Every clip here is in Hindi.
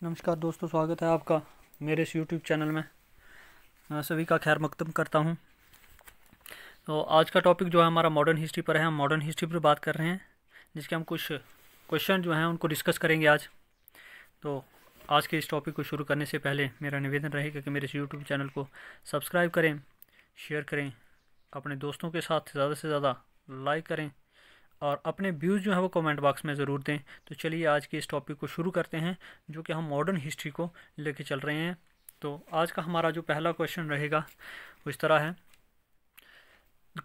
नमस्कार दोस्तों, स्वागत है आपका मेरे इस यूट्यूब चैनल में। मैं सभी का खैर मकदम करता हूँ। तो आज का टॉपिक जो है हमारा मॉडर्न हिस्ट्री पर है। हम मॉडर्न हिस्ट्री पर बात कर रहे हैं, जिसके हम कुछ क्वेश्चन जो हैं, उनको डिस्कस करेंगे आज। तो आज के इस टॉपिक को शुरू करने से पहले मेरा निवेदन रहेगा कि मेरे इस यूट्यूब चैनल को सब्सक्राइब करें शेयर करें, अपने दोस्तों के साथ ज़्यादा से ज़्यादा लाइक करें और अपने व्यूज़ जो है वो कमेंट बॉक्स में ज़रूर दें। तो चलिए आज के इस टॉपिक को शुरू करते हैं, जो कि हम मॉडर्न हिस्ट्री को लेके चल रहे हैं। तो आज का हमारा जो पहला क्वेश्चन रहेगा, वो इस तरह है।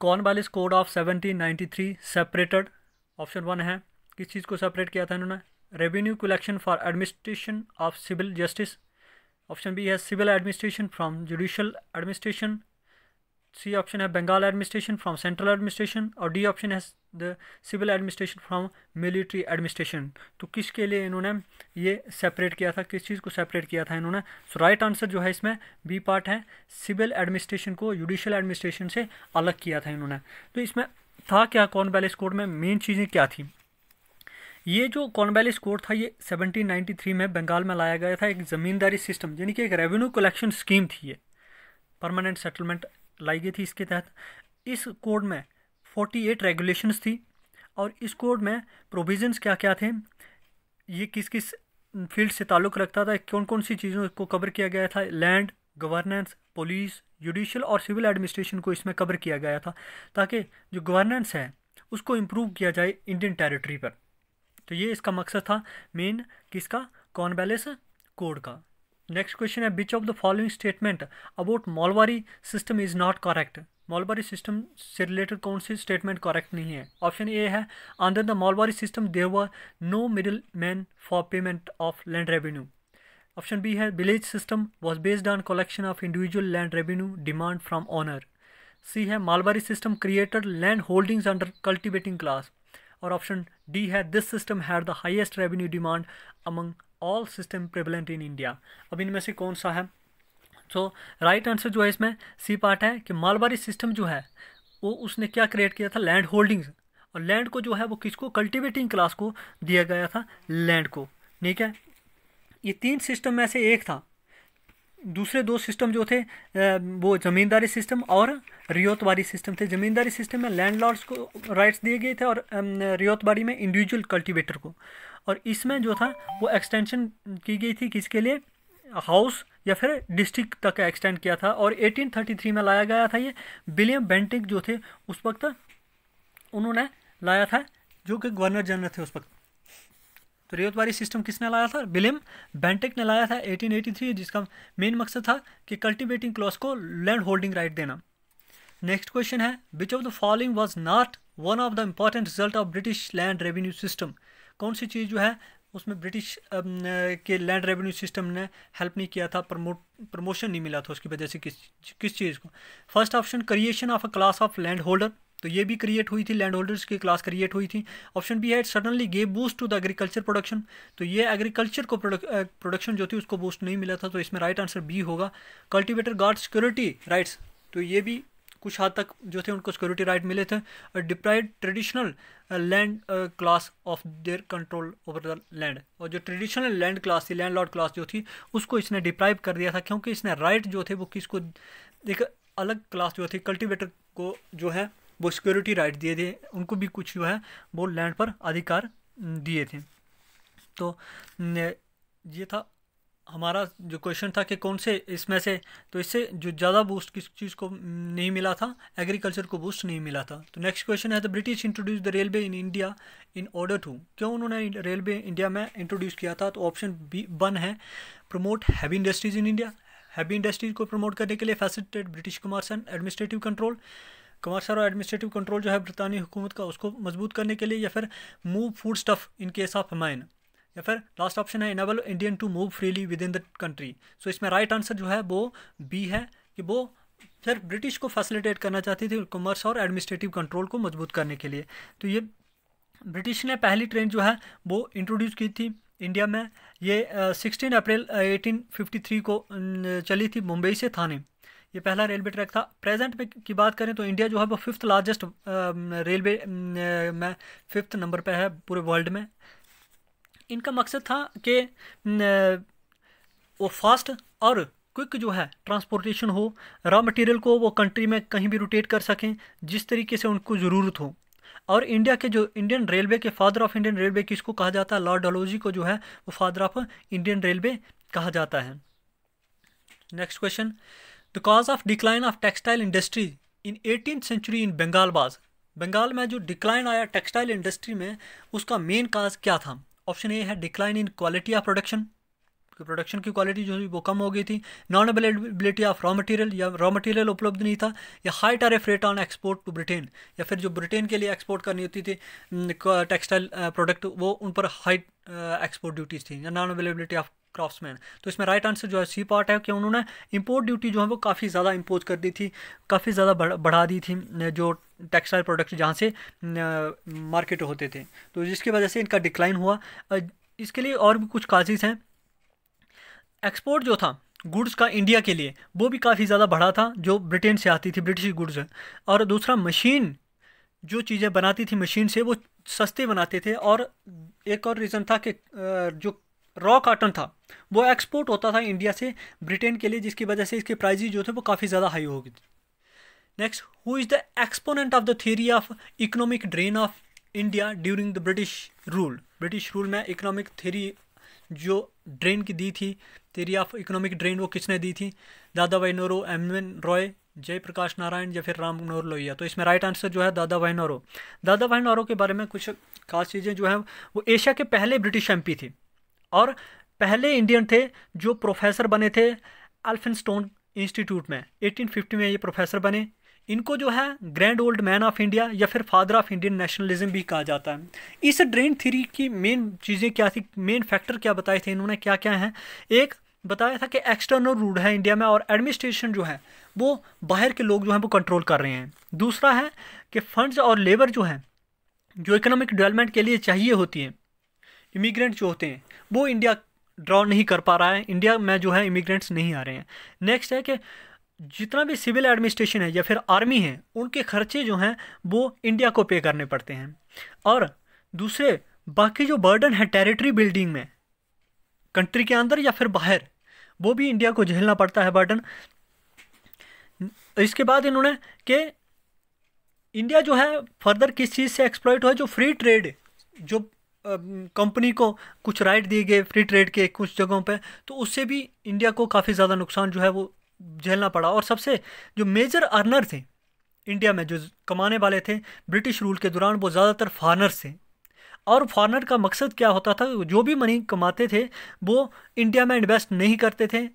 Cornwallis code of 1793 separated option one है, किस चीज़ को सेपरेट किया था इन्होंने? Revenue collection for administration of civil justice option B है civil administration from judicial administration C option है Bengal administration from central administration और डी ऑप्शन है the civil administration from military administration तो किसके लिए इन्होंने ये सेपरेट किया था? किस चीज़ को सेपरेट किया था इन्होंने? सो राइट आंसर जो है इसमें बी पार्ट है। सिविल एडमिनिस्ट्रेशन को जुडिशल एडमिनिस्ट्रेशन से अलग किया था इन्होंने। तो इसमें था क्या कॉन बैलेंस कोड में? मेन चीज़ें क्या थी? ये जो कॉर्नबैलिस कोड था, ये 1793 में बंगाल में लाया गया था। एक ज़मींदारी सिस्टम यानी कि एक रेवेन्यू कलेक्शन स्कीम थी ये। परमानेंट सेटलमेंट लाई गई थी इसके तहत। इस कोड में 48 रेगुलेशंस थी और इस कोड में प्रोविजंस क्या क्या थे? ये किस किस फ़ील्ड से ताल्लुक़ रखता था? कौन कौन सी चीज़ों को कवर किया गया था? लैंड गवर्नेंस पुलिस जुडिशल और सिविल एडमिनिस्ट्रेशन को इसमें कवर किया गया था ताकि जो गवर्नेंस है, उसको इम्प्रूव किया जाए इंडियन टेरिटरी पर। तो ये इसका मकसद था मेन किसका? कॉन बैलेंस कोड का। नेक्स्ट क्वेश्चन है which of the following statement about Mahalwari system is not correct Mahalwari system से रिलेटेड कौन सी स्टेटमेंट करेक्ट नहीं है? ऑप्शन ए है under the Mahalwari system there were no middle man for payment of land revenue option B है village system was based on collection of individual land revenue demand from owner C है Mahalwari system created land holdings under cultivating class और ऑप्शन डी है this system had the highest revenue demand among all system prevalent in India अब इनमें से कौन सा है? सो राइट आंसर जो है इसमें सी पार्ट है कि मालवारी सिस्टम जो है, वो उसने क्या क्रिएट किया था? लैंड होल्डिंग्स और लैंड को जो है, वो किसको? कल्टिवेटिंग क्लास को दिया गया था लैंड को। ठीक है? ये तीन सिस्टम में से एक था। दूसरे दो सिस्टम जो थे वो ज़मींदारी सिस्टम और रियोतवाड़ी सिस्टम थे। ज़मींदारी सिस्टम में लैंडलॉर्ड्स को राइट्स दिए गए थे और रियोतवाड़ी में इंडिविजुअल कल्टीवेटर को। और इसमें जो था, वो एक्सटेंशन की गई थी किसके लिए? हाउस या फिर डिस्ट्रिक्ट तक एक्सटेंड किया था और 1833 में लाया गया था ये। विलियम बेंटिक जो थे उस वक्त उन्होंने लाया था, जो कि गवर्नर जनरल थे उस वक्त। तो रेतवारी सिस्टम किसने लाया था? विलियम बेंटिक ने लाया था 1883 जिसका मेन मकसद था कि कल्टिवेटिंग क्लॉस को लैंड होल्डिंग राइट देना। नेक्स्ट क्वेश्चन है, which of the following was not one of the important result of British land revenue system? कौन सी चीज़ जो है उसमें ब्रिटिश के लैंड रेवेन्यू सिस्टम ने हेल्प नहीं किया था प्रमोट प्रमोशन नहीं मिला था उसकी वजह से किस किस चीज़ को। First option creation of a class of land holder तो ये भी क्रिएट हुई थी लैंड होल्डर्स की क्लास क्रिएट हुई थी। ऑप्शन बी है suddenly gave boost to the agriculture production तो ये एग्रीकल्चर को प्रोडक्शन जो थी, उसको बूस्ट नहीं मिला था। तो इसमें राइट आंसर बी होगा। कल्टिवेटर गार्ड सिक्योरिटी राइट्स तो ये भी कुछ हद तक जो थे उनको सिक्योरिटी राइट मिले थे। Deprived traditional land class of their control over the land और जो ट्रेडिशनल लैंड क्लास थी लैंड लॉर्ड क्लास जो थी, उसको इसने डिप्राइव कर दिया था क्योंकि इसने राइट जो थे, वो किसको, एक अलग क्लास जो थी कल्टिवेटर को जो है, वो सिक्योरिटी राइट दिए थे। उनको भी कुछ जो है, वो लैंड पर अधिकार दिए थे। तो ये था हमारा जो क्वेश्चन था कि कौन से इसमें से तो इससे जो ज़्यादा बूस्ट किस चीज़ को नहीं मिला था एग्रीकल्चर को बूस्ट नहीं मिला था। तो नेक्स्ट क्वेश्चन है the British introduce the railway in India in order to क्यों उन्होंने रेलवे इंडिया में इंट्रोड्यूस किया था? तो ऑप्शन बी वन है promote heavy industries in India heavy industries को प्रमोट करने के लिए facilitate British commerce and administrative control commercial और एडमिनिस्ट्रेटिव कंट्रोल जो है ब्रितानी हुकूमत का, उसको मज़बूत करने के लिए या फिर move food stuff in case of famine या फिर लास्ट ऑप्शन है enable Indian to move freely within the country so इसमें राइट आंसर जो है, वो बी है कि वो फिर ब्रिटिश को फैसिलिटेट करना चाहती थी कॉमर्स और एडमिनिस्ट्रेटिव कंट्रोल को मज़बूत करने के लिए। तो ये ब्रिटिश ने पहली ट्रेन जो है, वो इंट्रोड्यूस की थी इंडिया में। ये sixteen April eighteen fifty three को चली थी मुंबई से थाने। ये पहला रेलवे ट्रैक था। प्रेजेंट में की बात करें तो इंडिया जो है, वो फिफ्थ लार्जेस्ट रेलवे में फिफ्थ नंबर पर है पूरे वर्ल्ड में। इनका मकसद था कि वो फास्ट और क्विक जो है ट्रांसपोर्टेशन हो रॉ मटेरियल को वो कंट्री में कहीं भी रोटेट कर सकें, जिस तरीके से उनको ज़रूरत हो। और इंडिया के जो इंडियन रेलवे के फादर ऑफ़ इंडियन रेलवे किसको कहा जाता है? लॉर्ड डलोजी को जो है, वो फादर ऑफ़ इंडियन रेलवे कहा जाता है। Next question the cause of decline of textile industry in eighteen century in Bengal बाज बंगाल में जो डिक्लाइन आया टेक्सटाइल इंडस्ट्री में, उसका मेन काज क्या था? ऑप्शन ए है decline in quality of production production की क्वालिटी जो वो कम हो गई थी। Non availability of raw material या रॉ मटेरियल उपलब्ध नहीं था, या high tariff rate on export to Britain या फिर जो ब्रिटेन के लिए एक्सपोर्ट करनी होती थी टेक्सटाइल प्रोडक्ट वो उन पर हाई एक्सपोर्ट ड्यूटीज़ थी, या नॉन अवेलेबिलिटी ऑफ़ क्रॉफ्ट्समैन तो इसमें राइट आंसर जो है सी पार्ट है कि उन्होंने इंपोर्ट ड्यूटी जो है, वो काफ़ी ज़्यादा इम्पोज कर दी थी, काफ़ी ज़्यादा बढ़ा दी थी जो टेक्सटाइल प्रोडक्ट जहाँ से मार्केट होते थे। तो जिसकी वजह से इनका डिक्लाइन हुआ। इसके लिए और भी कुछ काजेज़ हैं। एक्सपोर्ट जो था गुड्स का इंडिया के लिए, वो भी काफ़ी ज़्यादा बढ़ा था, जो ब्रिटेन से आती थी ब्रिटिश गुड्स और दूसरा मशीन जो चीज़ें बनाती थी मशीन से, वो सस्ते बनाते थे। और एक और रीज़न था कि जो रॉ काटन था। वो एक्सपोर्ट होता था इंडिया से ब्रिटेन के लिए, जिसकी वजह से इसके प्राइजेज जो थे वो काफ़ी ज़्यादा हाई हो थी। Next who is the exponent of the theory of economic drain of India during the British rule British rule में इकोनॉमिक थ्योरी जो ड्रेन की दी थी थ्योरी ऑफ़ इकोनॉमिक ड्रेन वो किसने दी थी? Dadabhai Naoroji M N Roy Jayaprakash Narayan या फिर राम मनोहर लोहिया? तो इसमें राइट आंसर जो है दादा भाई नोरो दादा भाई नौरो के बारे में कुछ खास चीज़ें जो हैं, वो एशिया के पहले ब्रिटिश एमपी थे। और पहले इंडियन थे जो प्रोफेसर बने थे स्टोन इंस्टीट्यूट में 1850 में ये प्रोफेसर बने। इनको जो है grand old man of India या फिर फादर ऑफ़ इंडियन नेशनलिज्म भी कहा जाता है। इस ड्रेन थ्री की मेन चीज़ें क्या थी, मेन फैक्टर क्या बताए थे इन्होंने क्या क्या हैं? एक, बताया था कि एक्सटर्नल रूल है इंडिया में और एडमिनिस्ट्रेशन जो है, वो बाहर के लोग जो हैं वो कंट्रोल कर रहे हैं। दूसरा है कि फंड्स और लेबर जो है, जो इकोनॉमिक डेवलपमेंट के लिए चाहिए होती है इमिग्रेंट जो होते हैं, वो इंडिया ड्रॉ नहीं कर पा रहा है। इंडिया में जो है, इमिग्रेंट्स नहीं आ रहे हैं। नेक्स्ट है कि जितना भी सिविल एडमिनिस्ट्रेशन है या फिर आर्मी है, उनके खर्चे जो हैं, वो इंडिया को पे करने पड़ते हैं। और दूसरे, बाकी जो बर्डन है, टेरिटरी बिल्डिंग में, कंट्री के अंदर या फिर बाहर, वो भी इंडिया को झेलना पड़ता है बर्डन। इसके बाद इन्होंने कि इंडिया जो है, फर्दर किस चीज़ से एक्सप्लॉइट हुआ जो फ्री ट्रेड जो कंपनी को कुछ राइट दिए गए फ्री ट्रेड के कुछ जगहों पे तो उससे भी इंडिया को काफ़ी ज़्यादा नुकसान जो है वो झेलना पड़ा। और सबसे जो मेजर अर्नर थे इंडिया में, जो कमाने वाले थे ब्रिटिश रूल के दौरान, वो ज़्यादातर फार्नर्स थे। और फॉरनर का मकसद क्या होता था? जो भी मनी कमाते थे, वो इंडिया में इन्वेस्ट नहीं करते थे।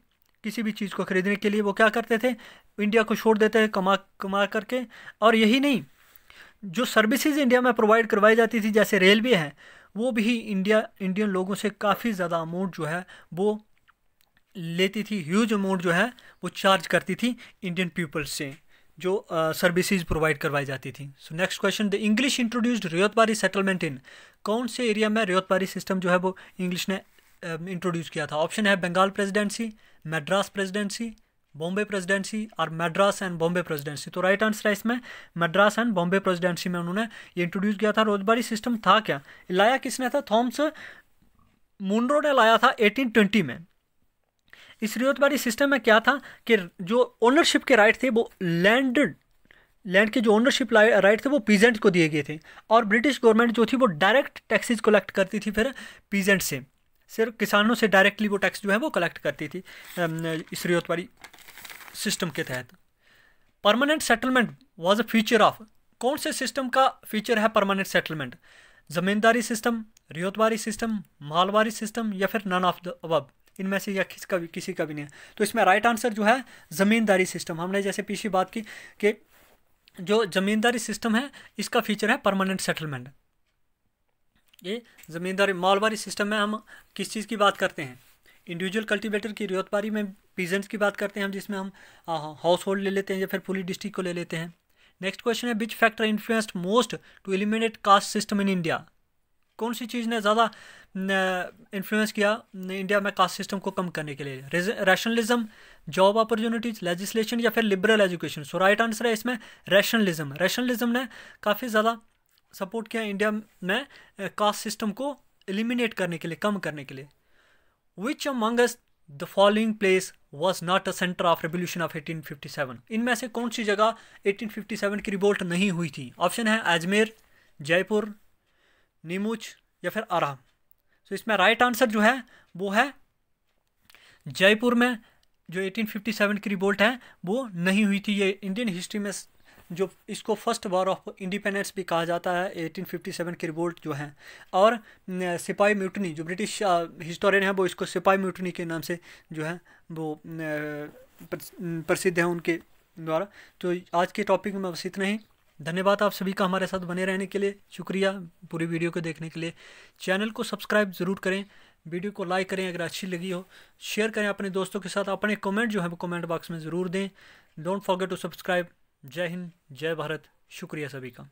किसी भी चीज़ को ख़रीदने के लिए वो क्या करते थे? इंडिया को छोड़ देते थे कमा कमा करके। और यही नहीं, जो सर्विसेज़ इंडिया में प्रोवाइड करवाई जाती थी, जैसे रेलवे है वो भी इंडिया इंडियन लोगों से काफ़ी ज़्यादा अमाउंट जो है वो लेती थी ह्यूज अमाउंट जो है वो चार्ज करती थी इंडियन पीपल्स से जो सर्विसेज़ प्रोवाइड करवाई जाती थी। So next question the English introduced ryotwari settlement in कौन से एरिया में रियोतबारी सिस्टम जो है वो इंग्लिश ने इंट्रोड्यूस uh, किया था? ऑप्शन है Bengal presidency Madras presidency Bombay presidency और मद्रास एंड बॉम्बे प्रेसिडेंसी। तो राइट आंसर है इसमें मद्रास एंड बॉम्बे प्रेसिडेंसी में उन्होंने ये इंट्रोड्यूस किया था, रोजबारी सिस्टम था क्या? लाया किसने था? थॉम्स मुंड्रो ने लाया था 1820 में। इस रियोतबारी सिस्टम में क्या था कि जो ओनरशिप के राइट थे, वो लैंडेड लैंड के जो ओनरशिप राइट थे, वो पीजेंट को दिए गए थे। और ब्रिटिश गवर्नमेंट जो थी, वो डायरेक्ट टैक्सेस कलेक्ट करती थी फिर पीजेंट से। सिर्फ़ किसानों से डायरेक्टली वो टैक्स जो है, वो कलेक्ट करती थी इस रियोतवारी सिस्टम के तहत। Permanent settlement was a feature of कौन से सिस्टम का फीचर है permanent settlement zamindari system ryotwari system mahalwari system या फिर नन ऑफ़ द अब इनमें से या किसका भी, किसी का भी नहीं है। तो इसमें राइट आंसर जो है, ज़मींदारी सिस्टम हमने जैसे पीछे बात की कि जो ज़मींदारी सिस्टम है, इसका फीचर है परमानेंट सेटलमेंट ये ज़मींदारी, मालवारी सिस्टम में हम किस चीज़ की बात करते हैं? इंडिविजुअल कल्टीवेटर की रियोतबारी में पीजेंट्स की बात करते हैं हम, जिसमें हम हाउस होल्ड ले लेते हैं या फिर पूरी डिस्ट्रिक्ट को ले लेते हैं। नेक्स्ट क्वेश्चन है which factor influenced most to eliminate caste system in India कौन सी चीज़ ने ज़्यादा इन्फ्लुएंस किया इंडिया में कास्ट सिस्टम को कम करने के लिए? रैशनलिज्म जॉब अपॉर्चुनिटीज़ लेजिस्लेशन या फिर liberal education so right answer है इसमें रैशनलिज्म रैशनलिज्म ने काफ़ी ज़्यादा सपोर्ट किया इंडिया में कास्ट सिस्टम को एलिमिनेट करने के लिए, कम करने के लिए। Which amongst the following place was not a centre of revolution of 1857 इनमें से कौन सी जगह 1857 की रिवोल्ट नहीं हुई थी? ऑप्शन है अजमेर, जयपुर, नीमुच या फिर आराम। तो इसमें राइट आंसर जो है, वो है जयपुर में जो 1857 की रिवोल्ट है, वो नहीं हुई थी। ये इंडियन हिस्ट्री में जो इसको फ़र्स्ट वार ऑफ़ इंडिपेंडेंस भी कहा जाता है 1857 की रिवोल्ट जो है। और सिपाही म्यूटनी, जो ब्रिटिश हिस्टोरियन है, वो इसको सिपाही म्यूटनी के नाम से जो है, वो प्रसिद्ध है उनके द्वारा। तो आज के टॉपिक में बस इतना ही। धन्यवाद आप सभी का हमारे साथ बने रहने के लिए। शुक्रिया पूरी वीडियो को देखने के लिए। चैनल को सब्सक्राइब ज़रूर करें। वीडियो को लाइक करें अगर अच्छी लगी हो। शेयर करें अपने दोस्तों के साथ। अपने कमेंट जो है, वो कमेंट बॉक्स में ज़रूर दें। Don't forget to subscribe. जय हिंद जय भारत शुक्रिया सभी का।